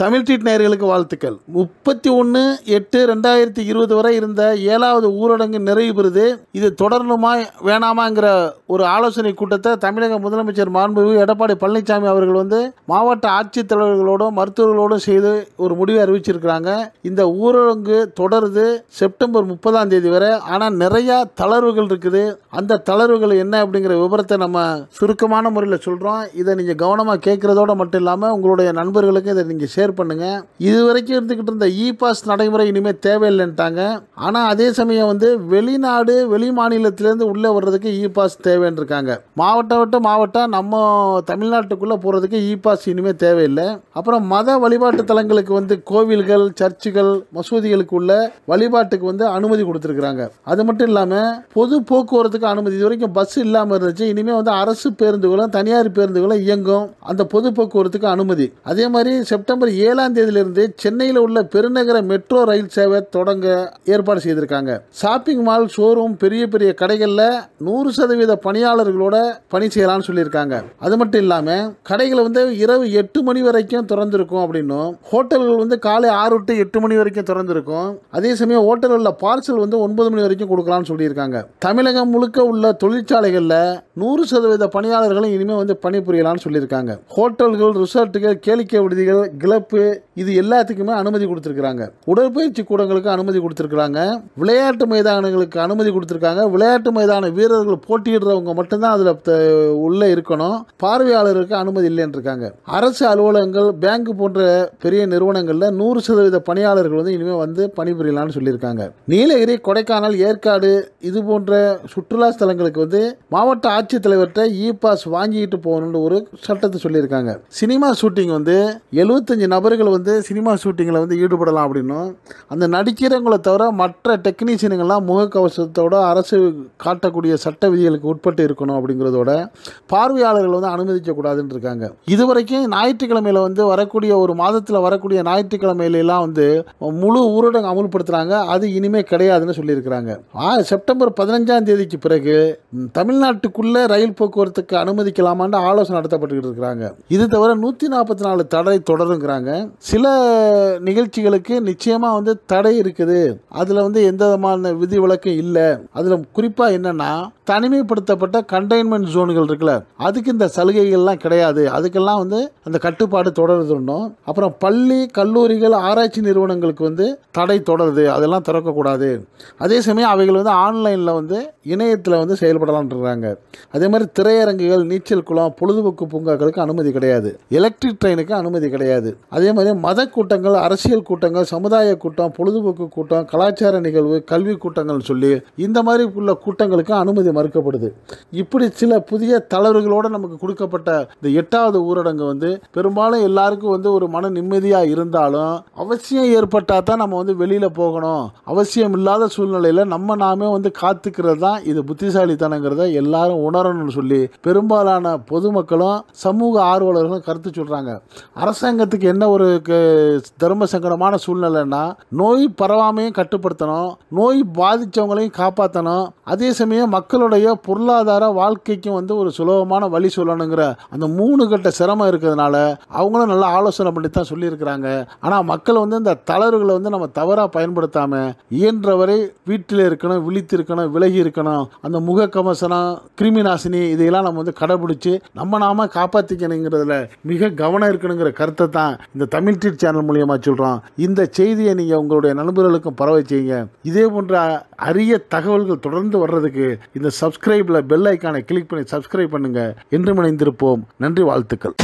Tamil treat நேயர்களுக்கு வாழ்த்துக்கள். முப்பத்தி ஒன்று எட்டு ரெண்டாயிரத்தி இருபது வரை இருந்த ஏழாவது ஊரடங்கு நிறைவு பெறுது. இது தொடரணுமா வேணாமாங்கிற ஒரு ஆலோசனை கூட்டத்தை தமிழக முதலமைச்சர் மாண்புமிகு எடப்பாடி பழனிசாமி அவர்கள் வந்து மாவட்ட ஆட்சித்தலைவர்களோடும் மருத்துவர்களோடும் செய்து ஒரு முடிவை அறிவிச்சிருக்கிறாங்க. இந்த ஊரடங்கு தொடருது செப்டம்பர் முப்பதாம் தேதி வரை. ஆனால் நிறையா தளர்வுகள் இருக்குது. அந்த தளர்வுகள் என்ன அப்படிங்கிற விவரத்தை நம்ம சுருக்கமான முறையில் சொல்கிறோம் இதை நீங்கள் கவனமாக கேட்குறதோட மட்டும் இல்லாமல் உங்களுடைய நண்பர்களுக்கு இதை நீங்கள் ஷேர் பண்ணுங்கள் இது வரைக்கும் இருந்துக்கிட்டு இருந்த இ பாஸ் நடைமுறை இனிமேல் தேவையில்லைன்ட்டாங்க. ஆனால் அதே சமயம் வந்து வெளிநாடு வெளி மாநிலத்திலேருந்து உள்ளே வர்றதுக்கு இ பாஸ் தேவைன்னு இருக்காங்க. மாவட்டம் விட்டு மாவட்டம் நம்ம தமிழ்நாட்டுக்குள்ளே போகிறதுக்கு இ பாஸ் இனிமேல் தேவையில்லை. அப்புறம் மத வழிபாட்டு தலங்களுக்கு வந்து கோவில்கள் சர்ச்சுகள் மசூதிகளுக்கு உள்ள வழிபாட்டுக்கு வந்து அனுமதி கொடுத்துருக்குறாங்க. அது மட்டும் இல்லாமல் பொது போக்குவரத்துக்கு அனுமதி. இது வரைக்கும் பஸ் இல்லாமல் இருந்துச்சு. இனிமேல் வந்து அரசு பேருந்துகளும் தனியார் பேருந்துகளும் இயங்கும். அந்த பொது போக்குவரத்துக்கு அனுமதி. அதே மாதிரி செப்டம்பர் ஏழாம் தேதியிலிருந்து சென்னையில் உள்ள பெருநகர மெட்ரோ ரயில் சேவை தொடங்க ஏற்பாடு செய்திருக்காங்க. ஷாப்பிங் மால் ஷோரூம் பெரிய பெரிய கடைகளில் நூறு சதவீத பணியாளர்களோட பணி செய்யலாம்னு சொல்லியிருக்காங்க. அது மட்டும் இல்லாமல் கடைகளை வந்து இரவு எட்டு மணி வரைக்கும் திறந்திருக்கும் அப்படின்னும் ஹோட்டல்கள் வந்து காலை ஆறு டு எட்டு மணி வரைக்கும் திறந்திருக்கும். அதே சமயம் ஹோட்டல்களில் பார்சல் வந்து ஒன்பது மணி வரைக்கும் கொடுக்கலாம்னு சொல்லியிருக்காங்க. தமிழகம் முழுக்க உள்ள தொழிற்சாலைகளில் நூறு சதவீத பணியாளர்களும் இனிமேல் வந்து பணிபுரியலாம்னு சொல்லியிருக்காங்க. ஹோட்டல்கள் ரிசார்ட்டுகள் கேளிக்கை விடுதிகள் கிளப் கிளப்பு இது எல்லாத்துக்குமே அனுமதி கொடுத்துருக்குறாங்க. உடற்பயிற்சி கூடங்களுக்கு அனுமதி கொடுத்துருக்குறாங்க. விளையாட்டு மைதானங்களுக்கு அனுமதி கொடுத்துருக்காங்க. விளையாட்டு மைதான வீரர்கள் போட்டியிடுறவங்க மட்டும்தான் அதில் உள்ளே இருக்கணும். பார்வையாளருக்கு அனுமதி இல்லைன்னு இருக்காங்க அரசு அலுவலகங்கள் பேங்க் போன்ற பெரிய நிறுவனங்களில் நூறு சதவீத பணியாளர்கள் வந்து இனிமேல் வந்து பணிபுரியலாம்னு சொல்லியிருக்காங்க. நீலகிரி கொடைக்கானல் ஏற்காடு இது போன்ற சுற்றுலா ஸ்தலங்களுக்கு வந்து மாவட்ட ஆட்சித்தலைவர்கிட்ட இ பாஸ் வாங்கிட்டு போகணும்னு ஒரு சட்டத்தை சொல்லியிருக்காங்க. சினிமா ஷூட்டிங் வந்து எழுபத்தஞ்சு நபர்கள் வந்து சினிமா ஷூட்டிங்கில் வந்து ஈடுபடலாம் அப்படின்னும். அந்த நடிக்கிறவங்களை தவிர மற்ற டெக்னீஷியனுங்கள்லாம் முகக்கவசத்தோட அரசு காட்டக்கூடிய சட்ட விதிகளுக்கு உட்பட்டு இருக்கணும் அப்படிங்கிறதோட பார்வையாளர்கள் வந்து அனுமதிக்கக்கூடாதுன்னு இருக்காங்க. இதுவரைக்கும் ஞாயிற்றுக்கிழமையில் வந்து வரக்கூடிய ஒரு மாதத்தில் வரக்கூடிய ஞாயிற்றுக்கிழமையிலலாம் வந்து முழு ஊரடங்கு அமுல்படுத்துகிறாங்க அது இனிமேல் கிடையாதுன்னு சொல்லியிருக்கிறாங்க. செப்டம்பர் பதினஞ்சாம் தேதிக்கு பிறகு தமிழ்நாட்டுக்குள்ளே ரயில் போக்குவரத்துக்கு அனுமதிக்கலாமான்னு ஆலோசனை நடத்தப்பட்டுக்கிட்டு இருக்கிறாங்க. இது தவிர நூற்றி நாற்பத்தி நாலு தடை தொடருங்கிறாங்க. சில நிகழ்ச்சிகளுக்கு நிச்சயமாக வந்து தடை இருக்குது. அதில் வந்து எந்த விதமான விதி விளக்கம் இல்லை. அதில் குறிப்பாக என்னென்னா தனிமைப்படுத்தப்பட்ட கண்டெய்ன்மெண்ட் ஜோன்கள் இருக்குல்ல. அதுக்கு இந்த சலுகைகள்லாம் கிடையாது. அதுக்கெல்லாம் வந்து அந்த கட்டுப்பாடு தொடருதுன்னும் அப்புறம் பள்ளி கல்லூரிகள் ஆராய்ச்சி நிறுவனங்களுக்கு வந்து தடை தொடருது. அதெல்லாம் திறக்கக்கூடாது. அதே சமயம் அவைகள் வந்து ஆன்லைனில் வந்து இணையத்தில் வந்து செயல்படலான்றாங்க அதே மாதிரி திரையரங்குகள் நீச்சல் குளம் பொழுதுபோக்கு பூங்காக்களுக்கு அனுமதி கிடையாது. எலக்ட்ரிக் ட்ரெயினுக்கு அனுமதி கிடையாது. அதே மாதிரி மத கூட்டங்கள் அரசியல் கூட்டங்கள் சமுதாய கூட்டம் பொழுதுபோக்கு கூட்டம் கலாச்சார நிகழ்வு கல்வி கூட்டங்கள் சொல்லி இந்த மாதிரி உள்ள கூட்டங்களுக்கு அனுமதி மறுக்கப்படுது. இப்படி சில புதிய தளர்வுகளோடு நமக்கு கொடுக்கப்பட்ட இந்த எட்டாவது ஊரடங்கு வந்து பெரும்பாலும் எல்லாருக்கும் வந்து ஒரு மன நிம்மதியாக இருந்தாலும் அவசியம் ஏற்பட்டால் தான் நம்ம வந்து வெளியில் போகணும். அவசியம் இல்லாத சூழ்நிலையில் நம்ம நாமே வந்து காத்துக்கிறது தான் இது புத்திசாலித்தனங்கிறத எல்லாரும் உணரணும்னு சொல்லி பெரும்பாலான பொதுமக்களும் சமூக ஆர்வலர்களும் கருத்து சொல்கிறாங்க அரசாங்கத்துக்கு என்ன ஒரு க- தர்ம சங்கடமான சூழ்நிலைன்னா நோய் பரவாமையும் கட்டுப்படுத்தணும் நோய் பாதித்தவங்களையும் காப்பாற்றணும் அதே சமயம் மக்களுடைய பொருளாதார வாழ்க்கைக்கும் வந்து ஒரு சுலபமான வழி சொல்லணுங்கிற அந்த மூணு கட்ட சிரமம் இருக்கிறதுனால அவங்களும் நல்லா ஆலோசனை பண்ணி தான் சொல்லியிருக்கிறாங்க. ஆனால் மக்கள் வந்து இந்த தளர்வுகளை வந்து நம்ம தவறாக பயன்படுத்தாமல் இயன்றவரை வீட்டில் இருக்கணும் விழித்து இருக்கணும் விலகி இருக்கணும். அந்த முகக்கவசனம் கிருமி நாசினி இதையெல்லாம் நம்ம வந்து கடைபிடிச்சு நம்ம நாம காப்பாற்றிக்கணுங்கிறதுல மிக கவனம் இருக்கணுங்கிற கருத்தை தான் இந்த தமிழ் யூடியூப் சேனல் மூலியமாக சொல்கிறோம் இந்த செய்தியை நீங்கள் உங்களுடைய நண்பர்களுக்கும் பரவ செய்யுங்க இதே போன்ற அரிய தகவல்கள் தொடர்ந்து வர்றதுக்கு இந்த சப்ஸ்கிரைபில் பெல் ஐக்கானை கிளிக் பண்ணி சப்ஸ்கிரைப் பண்ணுங்கள் என்று இணைந்திருப்போம். நன்றி வாழ்த்துக்கள்.